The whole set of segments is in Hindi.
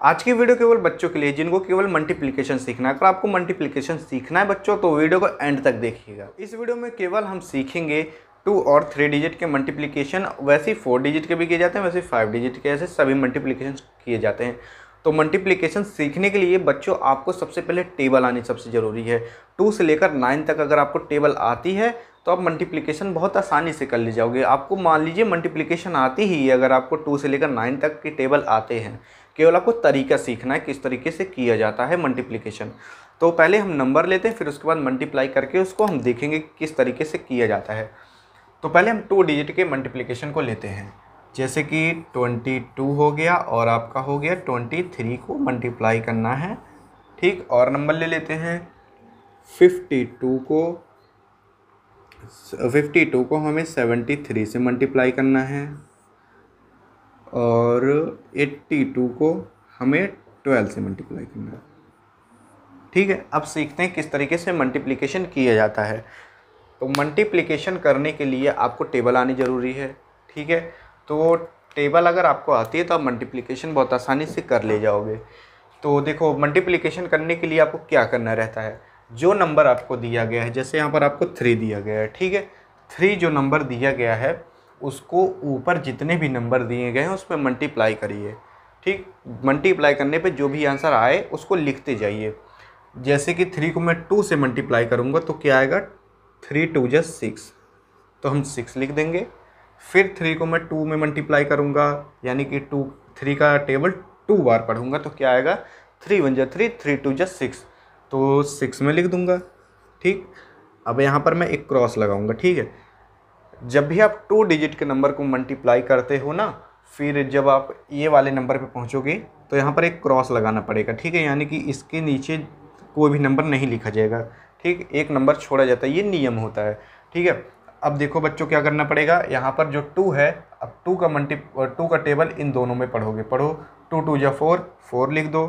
आज की वीडियो केवल बच्चों के लिए, जिनको केवल मल्टीप्लिकेशन सीखना है। अगर आपको मल्टीप्लिकेशन सीखना है बच्चों तो वीडियो को एंड तक देखिएगा। इस वीडियो में केवल हम सीखेंगे टू और थ्री डिजिट के मल्टीप्लिकेशन वैसे ही फोर डिजिट के भी किए जाते हैं, वैसे फाइव डिजिट के ऐसे सभी मल्टीप्लिकेशन किए जाते हैं। तो मल्टीप्लिकेशन सीखने के लिए बच्चों, आपको सबसे पहले टेबल आनी सबसे ज़रूरी है। टू से लेकर नाइन तक अगर आपको टेबल आती है तो आप मल्टीप्लिकेशन बहुत आसानी से कर ले जाओगे। आपको मान लीजिए मल्टीप्लिकेशन आती ही अगर आपको टू से लेकर नाइन तक के टेबल आते हैं। केवल आपको तरीका सीखना है, किस तरीके से किया जाता है मल्टीप्लिकेशन तो पहले हम नंबर लेते हैं, फिर उसके बाद मल्टीप्लाई करके उसको हम देखेंगे किस तरीके से किया जाता है। तो पहले हम टू डिजिट के मल्टीप्लिकेशन को लेते हैं। जैसे कि ट्वेंटी टू हो गया और आपका हो गया ट्वेंटी थ्री को मल्टीप्लाई करना है। ठीक, और नंबर ले लेते हैं। फिफ्टी टू को फिफ्टी टू को हमें सेवेंटी थ्री से मल्टीप्लाई करना है। और एट्टी टू को हमें ट्वेल्व से मल्टीप्लाई करना है। ठीक है, अब सीखते हैं किस तरीके से मल्टीप्लिकेशन किया जाता है। तो मल्टीप्लिकेशन करने के लिए आपको टेबल आनी ज़रूरी है, ठीक है? तो टेबल अगर आपको आती है तो आप मल्टीप्लिकेशन बहुत आसानी से कर ले जाओगे। तो देखो, मल्टीप्लिकेशन करने के लिए आपको क्या करना रहता है? जो नंबर आपको दिया गया है, जैसे यहाँ पर आपको थ्री दिया गया है, ठीक है? थ्री जो नंबर दिया गया है उसको ऊपर जितने भी नंबर दिए गए हैं, उस पर मल्टीप्लाई करिए। ठीक? मल्टीप्लाई करने पे जो भी आंसर आए, उसको लिखते जाइए। जैसे कि थ्री को मैं टू से मल्टीप्लाई करूँगा तो क्या आएगा? थ्री टू जस्ट सिक्स तो हम सिक्स लिख देंगे। फिर थ्री को मैं टू में मल्टीप्लाई करूँगा, यानी कि टू थ्री का टेबल टू बार पढ़ूँगा तो क्या आएगा? थ्री वन जा three three two just six तो सिक्स में लिख दूँगा। ठीक? अब यहाँ पर मैं एक क्रॉस लगाऊँगा, ठीक है? जब भी आप टू डिजिट के नंबर को मल्टीप्लाई करते हो ना, फिर जब आप ये वाले नंबर पे पहुँचोगे तो यहाँ पर एक क्रॉस लगाना पड़ेगा, ठीक है? यानी कि इसके नीचे कोई भी नंबर नहीं लिखा जाएगा, ठीक? एक नंबर छोड़ा जाता है, ये नियम होता है, ठीक है? अब देखो बच्चों क्या करना पड़ेगा, यहाँ पर जो टू है, अब टू का मल्टी टू का टेबल इन दोनों में पढ़ोगे, पढ़ो टू टू या फोर फोर लिख दो,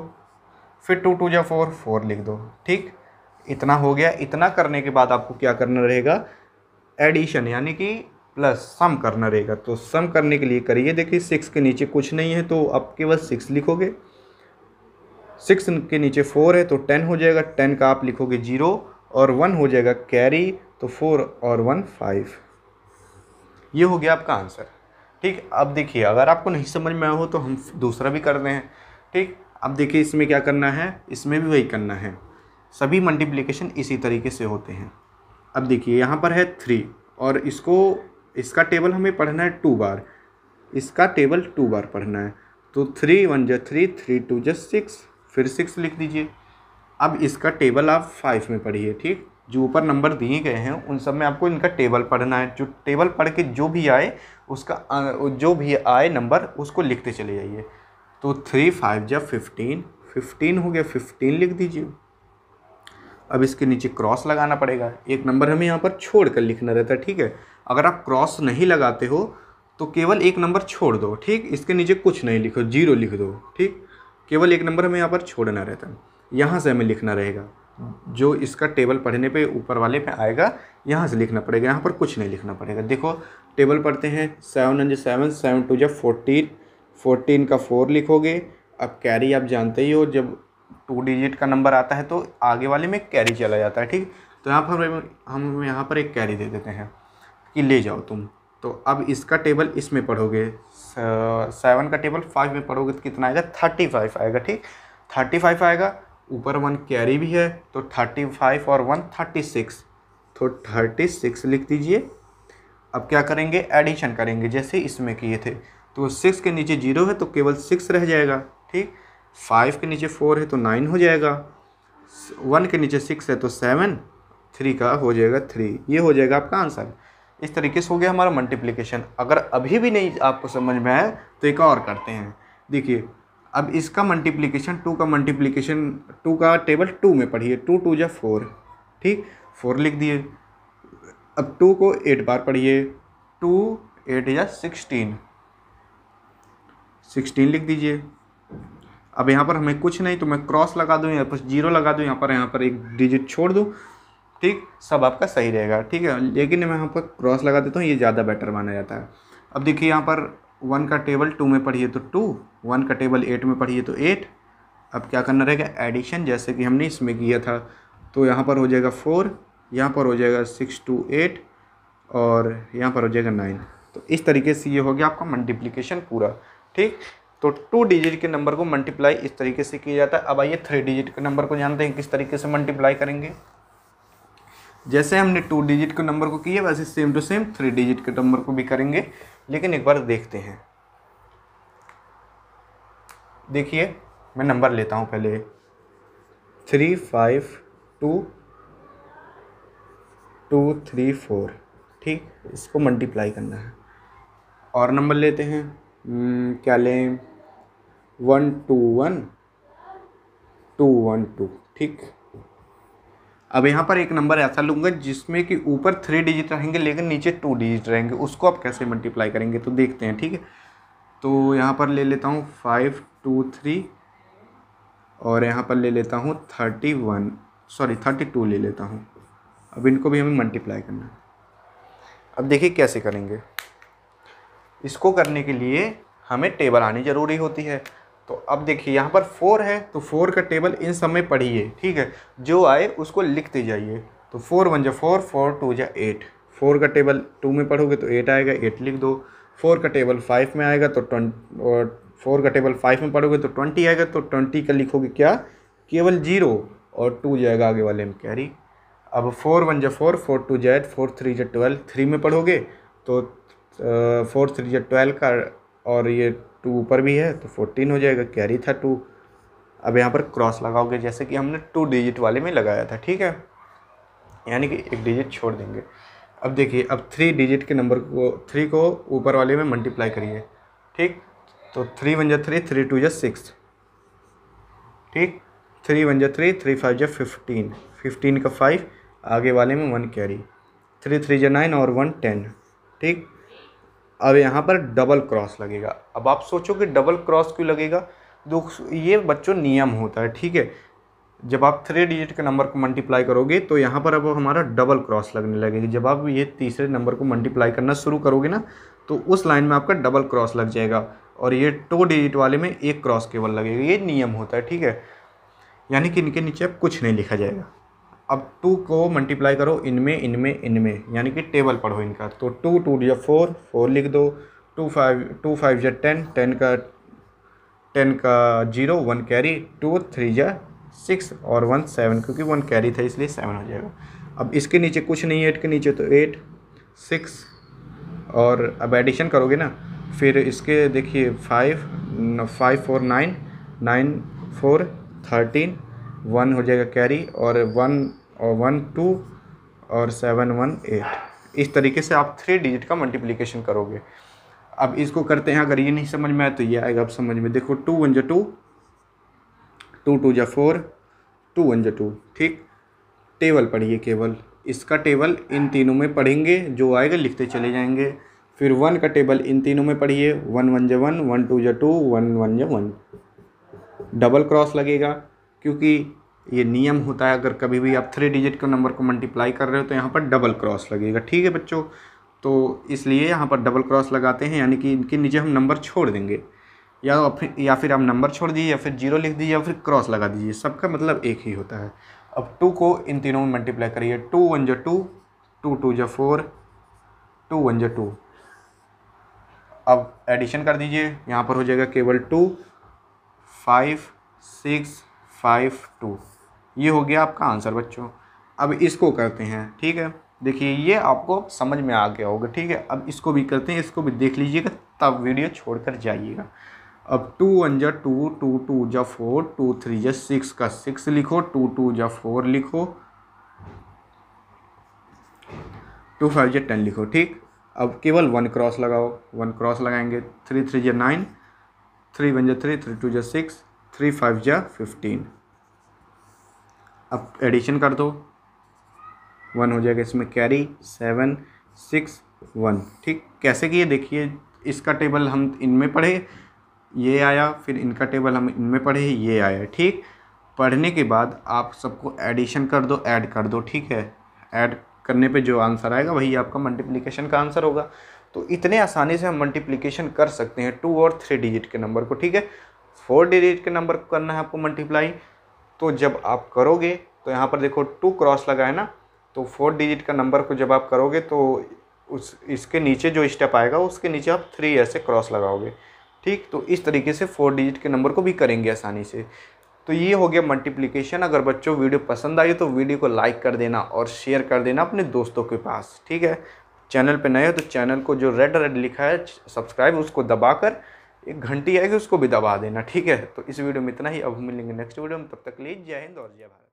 फिर टू टू या फोर फोर लिख दो, ठीक? इतना हो गया, इतना करने के बाद आपको क्या करना रहेगा एडिशन, यानी कि प्लस सम करना रहेगा। तो सम करने के लिए करिए, देखिए सिक्स के नीचे कुछ नहीं है तो आप केवल सिक्स लिखोगे। सिक्स के नीचे फोर है तो टेन हो जाएगा। टेन का आप लिखोगे ज़ीरो, और वन हो जाएगा कैरी तो फोर और वन फाइव। ये हो गया आपका आंसर। ठीक, अब देखिए, अगर आपको नहीं समझ में आया हो तो हम दूसरा भी कर रहे हैं। ठीक, अब देखिए इसमें क्या करना है, इसमें भी वही करना है। सभी मल्टीप्लिकेशन इसी तरीके से होते हैं। अब देखिए, यहाँ पर है थ्री और इसको, इसका टेबल हमें पढ़ना है टू बार इसका टेबल टू बार पढ़ना है। तो थ्री वन जा थ्री थ्री टू जा सिक्स फिर सिक्स लिख दीजिए। अब इसका टेबल आप फाइव में पढ़िए, ठीक? जो ऊपर नंबर दिए गए हैं, उन सब में आपको इनका टेबल पढ़ना है। जो टेबल पढ़ के जो भी आए, उसका जो भी आए नंबर उसको लिखते चले जाइए। तो थ्री फाइव जा फिफ्टीन फिफ्टीन हो गया फिफ्टीन लिख दीजिए। अब इसके नीचे क्रॉस लगाना पड़ेगा। एक नंबर हमें यहाँ पर छोड़ कर लिखना रहता है, ठीक है? अगर आप क्रॉस नहीं लगाते हो तो केवल एक नंबर छोड़ दो, ठीक? इसके नीचे कुछ नहीं लिखो ज़ीरो लिख दो, ठीक? केवल एक नंबर हमें यहाँ पर छोड़ना रहता है। यहाँ से हमें लिखना रहेगा। जो इसका टेबल पढ़ने पे ऊपर वाले पे आएगा, यहाँ से लिखना पड़ेगा। यहाँ पर कुछ नहीं लिखना पड़ेगा। देखो टेबल पढ़ते हैं seven hundred seven seven two जब फोर्टीन फोर्टीन का फोर लिखोगे, अब कैरी आप जानते ही हो, जब टू डिजिट का नंबर आता है तो आगे वाले में कैरी चला जाता है, ठीक? तो यहाँ पर हम यहाँ पर एक कैरी दे देते हैं कि ले जाओ तुम। तो अब इसका टेबल इसमें पढ़ोगे। सेवन का टेबल फाइव में पढ़ोगे तो कितना आएगा? थर्टी फाइव आएगा, ठीक? थर्टी फाइव आएगा, ऊपर वन कैरी भी है तो थर्टी फाइव और वन थर्टी सिक्स तो थर्टी सिक्स लिख दीजिए। अब क्या करेंगे? एडिशन करेंगे, जैसे इसमें किए थे। तो सिक्स के नीचे ज़ीरो है तो केवल सिक्स रह जाएगा, ठीक? फाइव के नीचे फोर है तो नाइन हो जाएगा। वन के नीचे सिक्स है तो सेवन। थ्री का हो जाएगा थ्री। ये हो जाएगा आपका आंसर। इस तरीके से हो गया हमारा मल्टीप्लिकेशन। अगर अभी भी नहीं आपको समझ में आया तो एक और करते हैं। देखिए, अब इसका मल्टीप्लिकेशन, टू का मल्टीप्लिकेशन, टू का टेबल टू में पढ़िए। टू टू या फोर। ठीक? फोर लिख दिए। अब टू को एट बार पढ़िए। टू, एट या सिक्सटीन। सिक्सटीन लिख दीजिए। अब यहाँ पर हमें कुछ नहीं तो मैं क्रॉस लगा दूँ यहाँ पर ज़ीरो लगा दूँ, यहाँ पर यहाँ पर एक डिजिट छोड़ दूँ। ठीक, सब आपका सही रहेगा, ठीक है? लेकिन मैं यहाँ पर क्रॉस लगा देता हूँ, ये ज़्यादा बेटर माना जाता है। अब देखिए, यहाँ पर वन का टेबल टू में पढ़िए तो टू वन का टेबल एट में पढ़िए तो एट अब क्या करना रहेगा? एडिशन जैसे कि हमने इसमें किया था। तो यहाँ पर हो जाएगा फोर यहाँ पर हो जाएगा सिक्स टू एट और यहाँ पर हो जाएगा नाइन तो इस तरीके से ये हो गया आपका मल्टीप्लिकेशन पूरा। ठीक? तो टू डिजिट के नंबर को मल्टीप्लाई इस तरीके से किया जाता है। अब आइए थ्री डिजिट के नंबर को जानते हैं किस तरीके से मल्टीप्लाई करेंगे। जैसे हमने टू डिजिट के नंबर को किया वैसे same to same three digit के नंबर को भी करेंगे। लेकिन एक बार देखते हैं। देखिए मैं नंबर लेता हूँ पहले। Three five two two three four ठीक? इसको मल्टीप्लाई करना है। और नंबर लेते हैं। हम्म, क्या लें? One two one two one two, ठीक। अब यहाँ पर एक नंबर ऐसा लूँगा जिसमें कि ऊपर थ्री डिजिट रहेंगे, लेकिन नीचे टू डिजिट रहेंगे। उसको आप कैसे मल्टीप्लाई करेंगे तो देखते हैं, ठीक है? तो यहाँ पर ले लेता हूँ फाइव टू थ्री और यहाँ पर ले लेता हूँ thirty one sorry thirty two ले लेता हूँ। अब इनको भी हमें मल्टीप्लाई करना है। अब देखिए कैसे करेंगे। इसको करने के लिए हमें टेबल आनी ज़रूरी होती है। तो अब देखिए, यहाँ पर फोर है तो फोर का टेबल इन सब में पढ़िए, ठीक है? जो आए, उसको लिखते जाइए। तो फोर वन जा फोर फोर टू जा एट फोर का टेबल टू में पढ़ोगे तो एट आएगा एट लिख दो। फोर का टेबल फाइव में आएगा तो ट्वेंट और फोर का टेबल फाइव में पढ़ोगे तो ट्वेंटी आएगा तो ट्वेंटी का लिखोगे क्या? केवल ज़ीरो और टू जाएगा आगे वाले में कैरी अब फोर वन जा फोर फोर टू जा एट फोर थ्री जा ट्वेल्व थ्री में पढ़ोगे तो फोर थ्री जा ट्वेल्व का और ये टू ऊपर भी है तो फोर्टीन हो जाएगा कैरी था टू अब यहाँ पर क्रॉस लगाओगे, जैसे कि हमने टू डिजिट वाले में लगाया था, ठीक है? यानी कि एक डिजिट छोड़ देंगे। अब देखिए, अब थ्री डिजिट के नंबर को थ्री को ऊपर वाले में मल्टीप्लाई करिए, ठीक? तो थ्री वन जा थ्री थ्री टू जा सिक्स ठीक? थ्री वन जा थ्री थ्री फाइव जा फिफ्टीन फिफ्टीन का फाइव आगे वाले में वन कैरी थ्री थ्री जा नाइन और वन टेन ठीक? अब यहाँ पर डबल क्रॉस लगेगा। अब आप सोचो कि डबल क्रॉस क्यों लगेगा? दो ये बच्चों नियम होता है, ठीक है? जब आप थ्री डिजिट के नंबर को मल्टीप्लाई करोगे तो यहाँ पर अब हमारा डबल क्रॉस लगने लगेगी। जब आप ये तीसरे नंबर को मल्टीप्लाई करना शुरू करोगे ना तो उस लाइन में आपका डबल क्रॉस लग जाएगा। और ये टू डिजिट वाले में एक क्रॉस केवल लगेगा। ये नियम होता है, ठीक है? यानी कि इनके नीचे अब कुछ नहीं लिखा जाएगा। अब टू को मल्टीप्लाई करो, इनमें इनमें इनमें, यानी कि टेबल पढ़ो इनका। तो टू टू या फोर फोर लिख दो। टू फाइव टू फाइव या टेन टेन का टेन का zero one carry two three या सिक्स और वन सेवन क्योंकि वन कैरी था, इसलिए सेवन हो जाएगा। अब इसके नीचे कुछ नहीं है एट के नीचे तो एट सिक्स और अब एडिशन करोगे ना, फिर इसके देखिए five five four nine nine four thirteen one हो जाएगा कैरी और वन और वन टू और सेवन वन एट। इस तरीके से आप थ्री डिजिट का मल्टीप्लिकेशन करोगे। अब इसको करते हैं, अगर ये नहीं समझ में आए तो ये आएगा अब समझ में। देखो टू वन जो टू टू टू जा फोर टू वन जा टू ठीक? टेबल पढ़िए केवल। इसका टेबल इन तीनों में पढ़ेंगे, जो आएगा लिखते चले जाएँगे। फिर वन का टेबल इन तीनों में पढ़िए। वन वन जा वन वन टू जा टू वन वन जा वन डबल क्रॉस लगेगा, क्योंकि ये नियम होता है, अगर कभी भी आप थ्री डिजिट के नंबर को मल्टीप्लाई कर रहे हो तो यहाँ पर डबल क्रॉस लगेगा, ठीक है बच्चों? तो इसलिए यहाँ पर डबल क्रॉस लगाते हैं, यानी कि इनके नीचे हम नंबर छोड़ देंगे। या फिर या फिर आप नंबर छोड़ दीजिए, या फिर ज़ीरो लिख दीजिए, या फिर क्रॉस लगा दीजिए, सबका मतलब एक ही होता है। अब टू को इन तीनों में मल्टीप्लाई करिए टू वन जो टू टू टू जो फोर टू वन जो टू अब एडिशन कर दीजिए, यहाँ पर हो जाएगा केवल two five six five two. ये हो गया आपका आंसर बच्चों। अब इसको करते हैं, ठीक है? देखिए, ये आपको समझ में आ गया होगा, ठीक है? अब इसको भी करते हैं, इसको भी देख लीजिएगा, तब वीडियो छोड़कर जाइएगा। अब टू वन जा टू टू टू जा फोर, टू, थ्री जा सिक्स का सिक्स लिखो, टू टू जा फोर लिखो, टू, फाइव जा टेन लिखो, ठीक? अब केवल वन क्रॉस लगाओ, वन क्रॉस लगाएँगे, थ्री थ्री जा नाइन, थ्री वन जा थ्री थ्री टू जा सिक्स थ्री फाइव जा फिफ्टीन। अब एडिशन कर दो। वन हो जाएगा इसमें कैरी सेवन सिक्स वन ठीक, कैसे किए देखिए, इसका टेबल हम इनमें पढ़े, ये आया, फिर इनका टेबल हम इनमें पढ़े, ये आया। ठीक, पढ़ने के बाद आप सबको एडिशन कर दो ऐड कर दो, ठीक है? ऐड करने पे जो आंसर आएगा, वही आपका मल्टीप्लिकेशन का आंसर होगा। तो इतने आसानी से हम मल्टीप्लिकेशन कर सकते हैं टू और थ्री डिजिट के नंबर को, ठीक है? फोर डिजिट के नंबर करना है आपको मल्टीप्लाई। तो जब आप करोगे तो यहाँ पर देखो टू क्रॉस लगा है ना तो फोर डिजिट का नंबर को जब आप करोगे तो उस, इसके नीचे जो स्टेप आएगा, उसके नीचे आप थ्री ऐसे क्रॉस लगाओगे। ठीक? तो इस तरीके से फोर डिजिट के नंबर को भी करेंगे आसानी से। तो ये हो गया मल्टीप्लिकेशन। अगर बच्चों वीडियो पसंद आई तो वीडियो को लाइक कर देना और शेयर कर देना अपने दोस्तों के पास। ठीक है? चैनल पे नए हो तो चैनल को जो रेड रेड लिखा है, सब्सक्राइब उसको दबाकर एक घंटी आएगी उसको भी दबा देना, ठीक है? तो इस वीडियो में इतना ही। अब मिलेंगे नेक्स्ट वीडियो में। तब तक लीजिए जय हिंद और जय भारत।